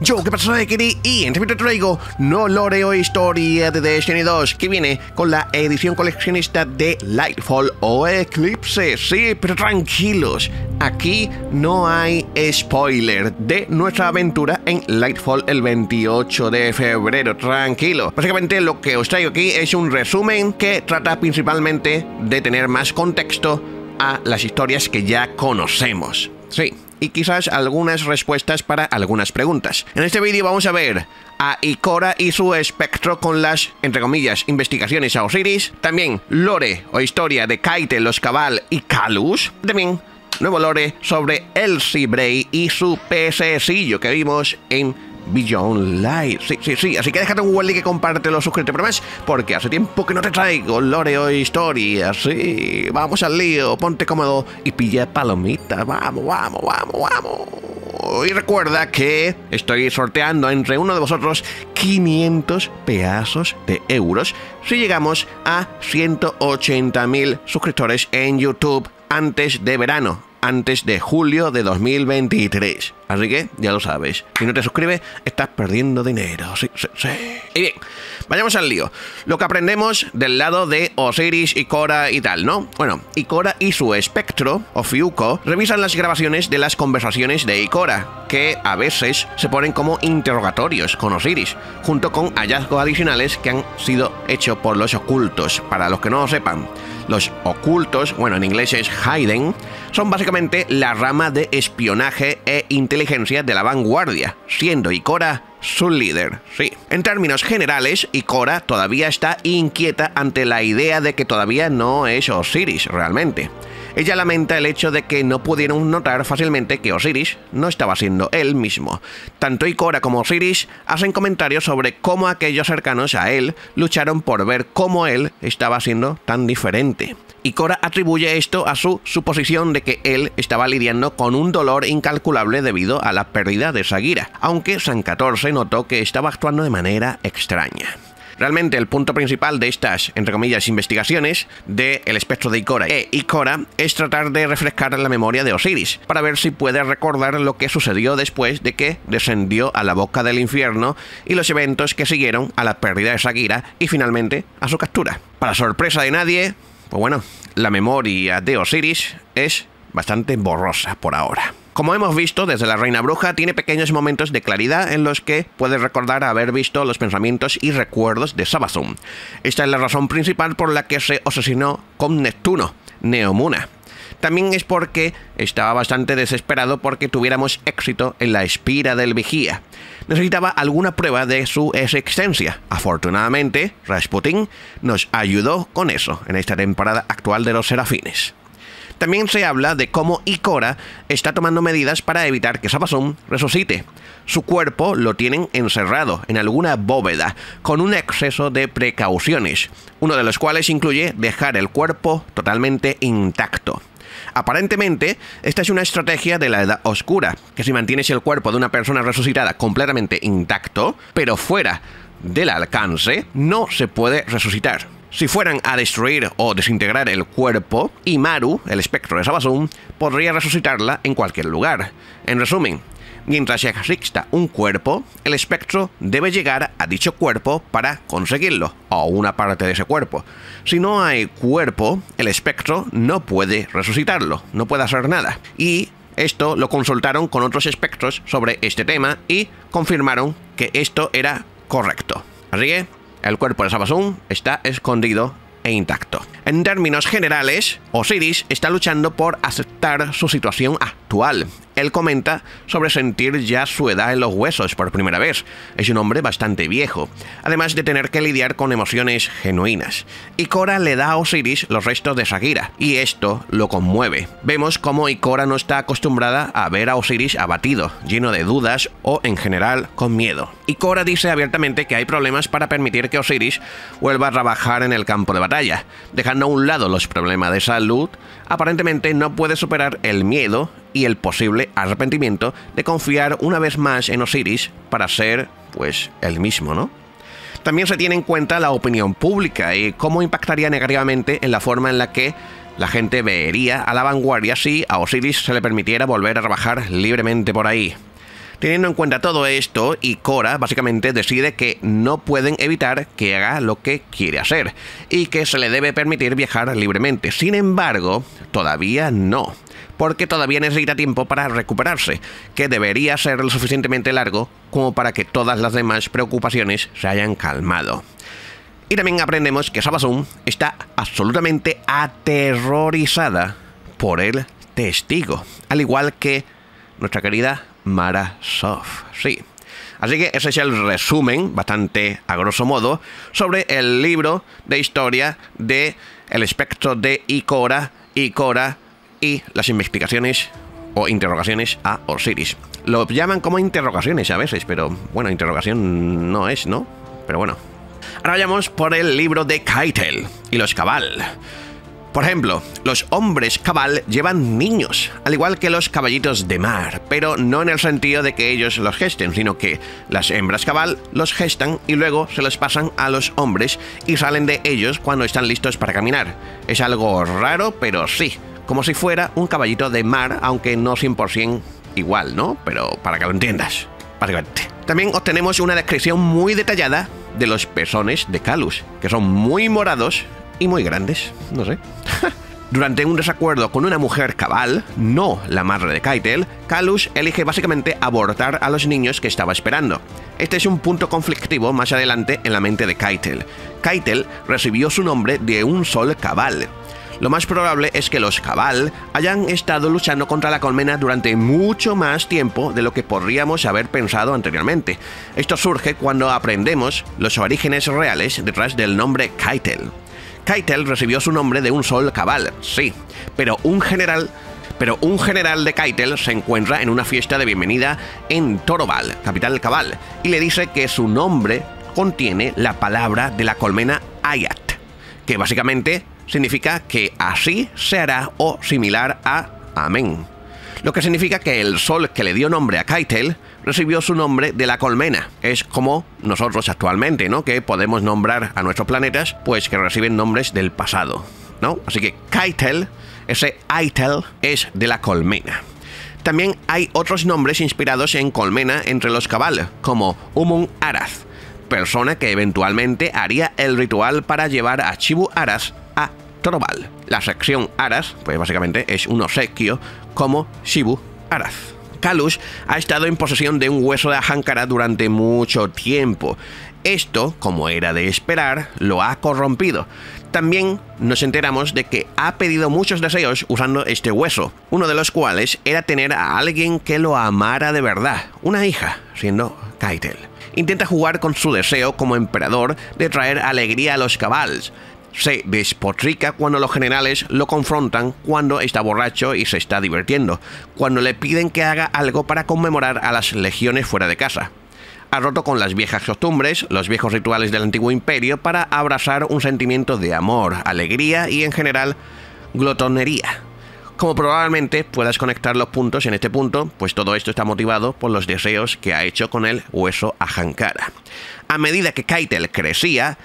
Yo, ¿qué pasa, Kiri? Y en video traigo No Lore o Historia de Destiny 2, que viene con la edición coleccionista de Lightfall o Eclipse. Sí, pero tranquilos, aquí no hay spoiler de nuestra aventura en Lightfall el 28 de febrero. Tranquilo. Básicamente lo que os traigo aquí es un resumen que trata principalmente de tener más contexto a las historias que ya conocemos. Sí, y quizás algunas respuestas para algunas preguntas. En este vídeo vamos a ver a Ikora y su espectro con las, entre comillas, investigaciones a Osiris, también lore o historia de Kaite, los Cabal y Kalus, también nuevo lore sobre Elsie Bray y su pececillo que vimos en Beyond Light. Sí, sí, sí. Así que déjate un like que compártelo, suscríbete pero más, porque hace tiempo que no te traigo lore o historia. Sí, vamos al lío, ponte cómodo y pilla palomitas. Vamos, vamos, vamos, vamos. Y recuerda que estoy sorteando entre uno de vosotros 500 pedazos de euros si llegamos a 180.000 suscriptores en YouTube antes de verano antes de julio de 2023. Así que ya lo sabes. Si no te suscribes, estás perdiendo dinero. Sí, sí, sí. Y bien, vayamos al lío. Lo que aprendemos del lado de Osiris, Ikora y tal, ¿no? Bueno, Ikora y su espectro, o Fiuko, revisan las grabaciones de las conversaciones de Ikora, que a veces se ponen como interrogatorios con Osiris, junto con hallazgos adicionales que han sido hechos por los ocultos. Para los que no lo sepan, los ocultos, bueno, en inglés es hidden, son básicamente la rama de espionaje e inteligencia de la vanguardia, siendo Ikora su líder. Sí. En términos generales, Ikora todavía está inquieta ante la idea de que todavía no es Osiris realmente. Ella lamenta el hecho de que no pudieron notar fácilmente que Osiris no estaba siendo él mismo. Tanto Ikora como Osiris hacen comentarios sobre cómo aquellos cercanos a él lucharon por ver cómo él estaba siendo tan diferente. Ikora atribuye esto a su suposición de que él estaba lidiando con un dolor incalculable debido a la pérdida de Sagira, aunque San 14 notó que estaba actuando de manera extraña. Realmente el punto principal de estas, entre comillas, investigaciones del el espectro de Ikora e Ikora es tratar de refrescar la memoria de Osiris, para ver si puede recordar lo que sucedió después de que descendió a la boca del infierno y los eventos que siguieron a la pérdida de Sagira y finalmente a su captura. Para sorpresa de nadie, pues bueno, la memoria de Osiris es bastante borrosa por ahora. Como hemos visto, desde la Reina Bruja tiene pequeños momentos de claridad en los que puede recordar haber visto los pensamientos y recuerdos de Sabazum. Esta es la razón principal por la que se asesinó con Neptuno, Neomuna. También es porque estaba bastante desesperado porque tuviéramos éxito en la espira del vigía. Necesitaba alguna prueba de su existencia. Afortunadamente, Rasputin nos ayudó con eso en esta temporada actual de los Serafines. También se habla de cómo Ikora está tomando medidas para evitar que Sabazón resucite. Su cuerpo lo tienen encerrado en alguna bóveda, con un exceso de precauciones, uno de los cuales incluye dejar el cuerpo totalmente intacto. Aparentemente, esta es una estrategia de la Edad Oscura, que si mantienes el cuerpo de una persona resucitada completamente intacto, pero fuera del alcance, no se puede resucitar. Si fueran a destruir o desintegrar el cuerpo, Imaru, el espectro de Sabazun, podría resucitarla en cualquier lugar. En resumen, mientras exista un cuerpo, el espectro debe llegar a dicho cuerpo para conseguirlo, o una parte de ese cuerpo. Si no hay cuerpo, el espectro no puede resucitarlo, no puede hacer nada. Y esto lo consultaron con otros espectros sobre este tema y confirmaron que esto era correcto. Así que el cuerpo de Sabazun está escondido e intacto. En términos generales, Osiris está luchando por aceptar su situación actual. Él comenta sobre sentir ya su edad en los huesos por primera vez. Es un hombre bastante viejo, además de tener que lidiar con emociones genuinas. Ikora le da a Osiris los restos de Sagira, y esto lo conmueve. Vemos cómo Ikora no está acostumbrada a ver a Osiris abatido, lleno de dudas o en general con miedo. Ikora dice abiertamente que hay problemas para permitir que Osiris vuelva a trabajar en el campo de batalla, dejando a un lado los problemas de salud, aparentemente no puede superar el miedo y el posible arrepentimiento de confiar una vez más en Osiris para ser, pues, el mismo, ¿no? También se tiene en cuenta la opinión pública y cómo impactaría negativamente en la forma en la que la gente vería a la vanguardia si a Osiris se le permitiera volver a trabajar libremente por ahí. Teniendo en cuenta todo esto, Ikora básicamente decide que no pueden evitar que haga lo que quiere hacer y que se le debe permitir viajar libremente. Sin embargo, todavía no porque todavía necesita tiempo para recuperarse, que debería ser lo suficientemente largo como para que todas las demás preocupaciones se hayan calmado. Y también aprendemos que Sabazun está absolutamente aterrorizada por el testigo, al igual que nuestra querida Mara Sof. Sí. Así que ese es el resumen, bastante a grosso modo, sobre el libro de historia de El espectro de Ikora, Ikora y las investigaciones o interrogaciones a Osiris. Lo llaman como interrogaciones a veces, pero bueno, interrogación no es, ¿no? Pero bueno. Ahora vayamos por el libro de Keitel y los Cabal. Por ejemplo, los hombres cabal llevan niños, al igual que los caballitos de mar, pero no en el sentido de que ellos los gesten, sino que las hembras cabal los gestan y luego se los pasan a los hombres y salen de ellos cuando están listos para caminar. Es algo raro, pero sí, como si fuera un caballito de mar, aunque no 100% igual, ¿no? Pero para que lo entiendas, básicamente. También obtenemos una descripción muy detallada de los pezones de Calus, que son muy morados y muy grandes, no sé. Durante un desacuerdo con una mujer cabal, no la madre de Keitel, Kalus elige básicamente abortar a los niños que estaba esperando. Este es un punto conflictivo más adelante en la mente de Keitel. Keitel recibió su nombre de un sol cabal. Lo más probable es que los cabal hayan estado luchando contra la colmena durante mucho más tiempo de lo que podríamos haber pensado anteriormente. Esto surge cuando aprendemos los orígenes reales detrás del nombre Keitel. Keitel recibió su nombre de un sol cabal, sí, pero un general pero un general de Keitel se encuentra en una fiesta de bienvenida en Torobal, capital cabal, y le dice que su nombre contiene la palabra de la colmena Ayat, que básicamente significa que así se hará o similar a Amén. Lo que significa que el sol que le dio nombre a Keitel recibió su nombre de la colmena. Es como nosotros actualmente, ¿no? Que podemos nombrar a nuestros planetas, pues que reciben nombres del pasado, ¿no? Así que Keitel, ese Aitel, es de la colmena. También hay otros nombres inspirados en colmena entre los cabal, como Umun Araz, persona que eventualmente haría el ritual para llevar a Chibu Araz a Torobal. La sección Aras, pues básicamente es un obsequio como Shibu Araz. Kalush ha estado en posesión de un hueso de Ahankara durante mucho tiempo. Esto, como era de esperar, lo ha corrompido. También nos enteramos de que ha pedido muchos deseos usando este hueso, uno de los cuales era tener a alguien que lo amara de verdad, una hija, siendo Kaitel. Intenta jugar con su deseo como emperador de traer alegría a los cabals, se despotrica cuando los generales lo confrontan cuando está borracho y se está divirtiendo, cuando le piden que haga algo para conmemorar a las legiones fuera de casa. Ha roto con las viejas costumbres, los viejos rituales del antiguo imperio para abrazar un sentimiento de amor, alegría y en general glotonería. Como probablemente puedas conectar los puntos en este punto, pues todo esto está motivado por los deseos que ha hecho con el hueso Ahankara. A medida que Keitel crecía,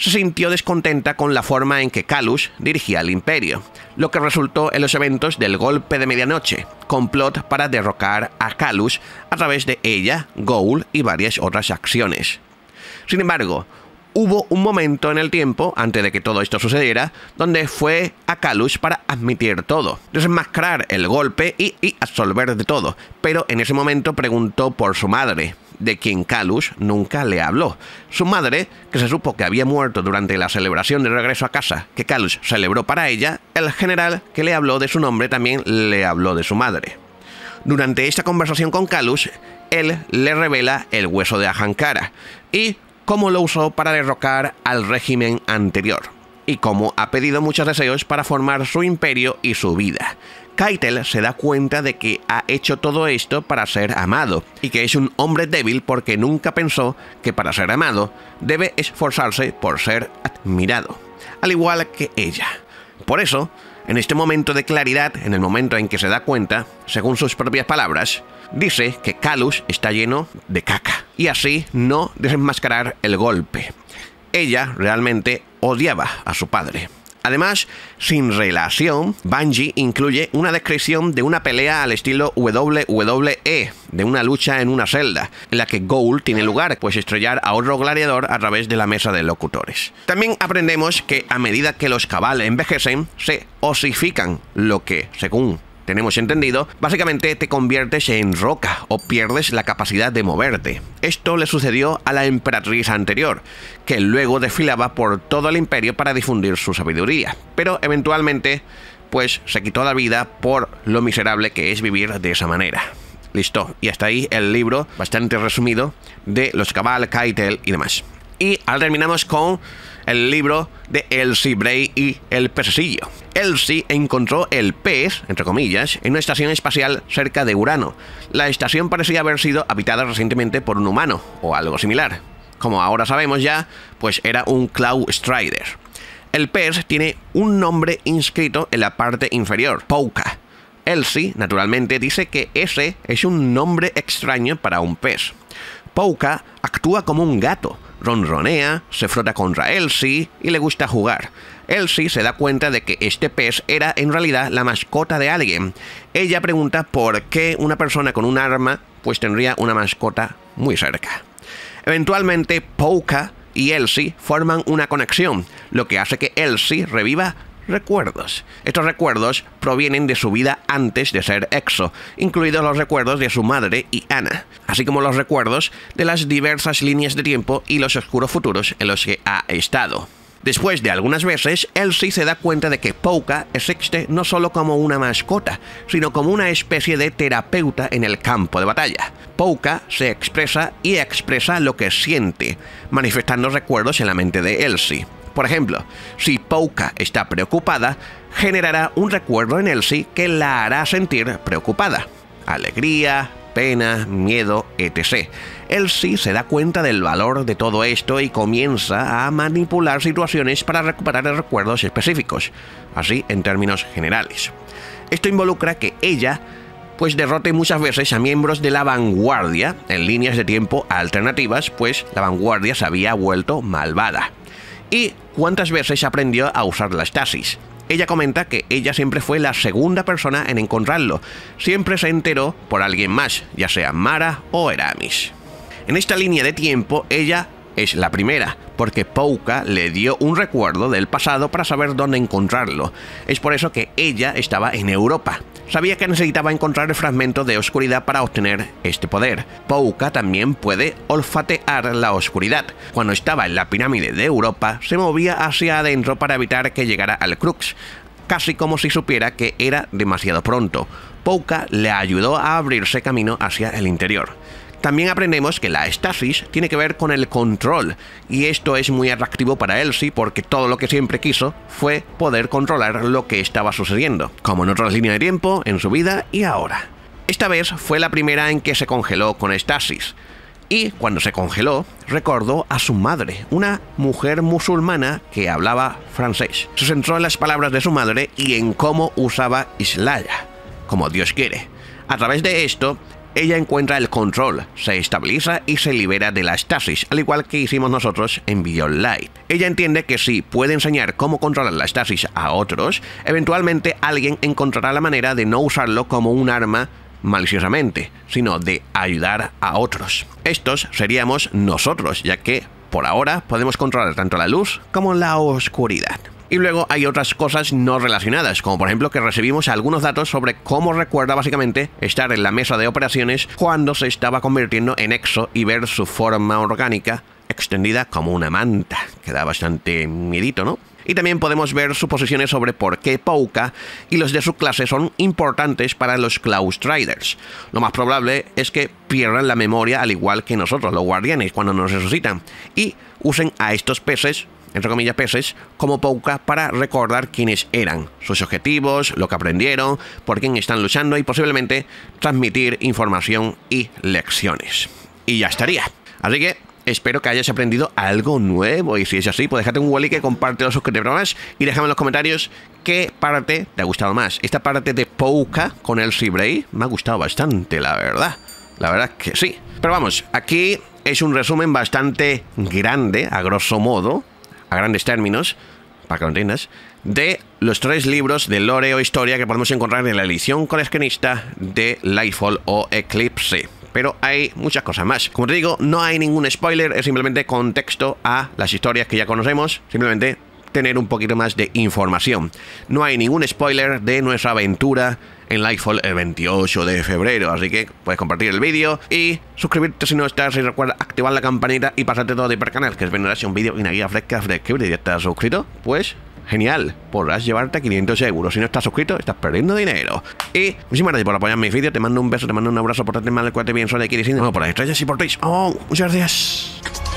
se sintió descontenta con la forma en que Kalus dirigía el imperio, lo que resultó en los eventos del golpe de medianoche, complot para derrocar a Kalus a través de ella, Goul y varias otras acciones. Sin embargo, hubo un momento en el tiempo, antes de que todo esto sucediera, donde fue a Kalus para admitir todo, desmascarar el golpe y, y absolver de todo, pero en ese momento preguntó por su madre, de quien Kalus nunca le habló. Su madre, que se supo que había muerto durante la celebración de regreso a casa que Kalus celebró para ella, el general que le habló de su nombre también le habló de su madre. Durante esta conversación con Kalus, él le revela el hueso de Ahankara y cómo lo usó para derrocar al régimen anterior, y cómo ha pedido muchos deseos para formar su imperio y su vida. Keitel se da cuenta de que ha hecho todo esto para ser amado y que es un hombre débil porque nunca pensó que para ser amado debe esforzarse por ser admirado, al igual que ella. Por eso, en este momento de claridad, en el momento en que se da cuenta, según sus propias palabras, dice que Kalus está lleno de caca y así no desenmascarar el golpe. Ella realmente odiaba a su padre Además, sin relación, Bungie incluye una descripción de una pelea al estilo WWE, de una lucha en una celda, en la que Goal tiene lugar, pues estrellar a otro gladiador a través de la mesa de locutores. También aprendemos que a medida que los cabales envejecen, se osifican, lo que, según tenemos entendido, básicamente te conviertes en roca o pierdes la capacidad de moverte. Esto le sucedió a la emperatriz anterior, que luego desfilaba por todo el imperio para difundir su sabiduría, pero eventualmente pues se quitó la vida por lo miserable que es vivir de esa manera. Listo, y hasta ahí el libro bastante resumido de los Cabal, Kaitel y demás. Y ahora terminamos con el libro de Elsie Bray y el pececillo. Elsie encontró el pez, entre comillas, en una estación espacial cerca de Urano. La estación parecía haber sido habitada recientemente por un humano, o algo similar. Como ahora sabemos ya, pues era un Cloud Strider. El pez tiene un nombre inscrito en la parte inferior, Pouka. Elsie, naturalmente, dice que ese es un nombre extraño para un pez. Pouka actúa como un gato, ronronea, se frota contra Elsie y le gusta jugar. Elsie se da cuenta de que este pez era en realidad la mascota de alguien. Ella pregunta por qué una persona con un arma pues tendría una mascota muy cerca. Eventualmente, Pouka y Elsie forman una conexión, lo que hace que Elsie reviva recuerdos. Estos recuerdos provienen de su vida antes de ser Exo, incluidos los recuerdos de su madre y Ana, así como los recuerdos de las diversas líneas de tiempo y los oscuros futuros en los que ha estado. Después de algunas veces, Elsie se da cuenta de que Pouka existe no solo como una mascota, sino como una especie de terapeuta en el campo de batalla. Pouka se expresa y expresa lo que siente, manifestando recuerdos en la mente de Elsie. Por ejemplo, si Pouka está preocupada, generará un recuerdo en Elsie que la hará sentir preocupada. Alegría, pena, miedo, etc. Elsie se da cuenta del valor de todo esto y comienza a manipular situaciones para recuperar recuerdos específicos, así en términos generales. Esto involucra que ella pues derrote muchas veces a miembros de la vanguardia en líneas de tiempo alternativas, pues la vanguardia se había vuelto malvada y cuántas veces aprendió a usar la estasis. Ella comenta que ella siempre fue la segunda persona en encontrarlo. Siempre se enteró por alguien más, ya sea Mara o Eramis. En esta línea de tiempo, ella es la primera, porque Pouka le dio un recuerdo del pasado para saber dónde encontrarlo. Es por eso que ella estaba en Europa. Sabía que necesitaba encontrar el fragmento de oscuridad para obtener este poder. Pouka también puede olfatear la oscuridad. Cuando estaba en la pirámide de Europa, se movía hacia adentro para evitar que llegara al Crux, casi como si supiera que era demasiado pronto. Pouka le ayudó a abrirse camino hacia el interior. También aprendemos que la estasis tiene que ver con el control, y esto es muy atractivo para Elsie porque todo lo que siempre quiso fue poder controlar lo que estaba sucediendo, como en otras líneas de tiempo, en su vida y ahora. Esta vez fue la primera en que se congeló con estasis, y cuando se congeló, recordó a su madre, una mujer musulmana que hablaba francés. Se centró en las palabras de su madre y en cómo usaba Islaya, como Dios quiere. A través de esto, ella encuentra el control, se estabiliza y se libera de la estasis, al igual que hicimos nosotros en Beyond Light. Ella entiende que si puede enseñar cómo controlar la estasis a otros, eventualmente alguien encontrará la manera de no usarlo como un arma maliciosamente, sino de ayudar a otros. Estos seríamos nosotros, ya que por ahora podemos controlar tanto la luz como la oscuridad. Y luego hay otras cosas no relacionadas, como por ejemplo que recibimos algunos datos sobre cómo recuerda básicamente estar en la mesa de operaciones cuando se estaba convirtiendo en exo y ver su forma orgánica extendida como una manta, que da bastante miedito, ¿no? Y también podemos ver suposiciones sobre por qué Pouka y los de su clase son importantes para los Cloud Striders. Lo más probable es que pierdan la memoria al igual que nosotros, los guardianes, cuando nos resucitan, y usen a estos peces entre comillas, peces, como Pouka para recordar quiénes eran, sus objetivos, lo que aprendieron, por quién están luchando y posiblemente transmitir información y lecciones. Y ya estaría. Así que espero que hayas aprendido algo nuevo y si es así, pues déjate un que compártelo, suscríbete más y déjame en los comentarios qué parte te ha gustado más. Esta parte de Pouka con el Bray me ha gustado bastante, la verdad. La verdad que sí. Pero vamos, aquí es un resumen bastante grande, a grosso modo, a grandes términos, para que lo entiendas, de los tres libros de lore o historia que podemos encontrar en la edición coleccionista de Lightfall o Eclipse pero hay muchas cosas más. Como te digo, no hay ningún spoiler, es simplemente contexto a las historias que ya conocemos, simplemente tener un poquito más de información. No hay ningún spoiler de nuestra aventura en Lightfall el 28 de febrero, así que puedes compartir el vídeo y suscribirte si no estás y recuerda activar la campanita y pasarte todo de hiper canal, que es venir un vídeo y una guía fresca fresca y ya estás suscrito, pues genial, podrás llevarte 500 euros. Si no estás suscrito, estás perdiendo dinero. Y muchísimas gracias por apoyar mis vídeos. Te mando un beso, te mando un abrazo, por mal, cuate bien, suele, quieres y no por las estrellas y por Twitch. Oh, muchas gracias.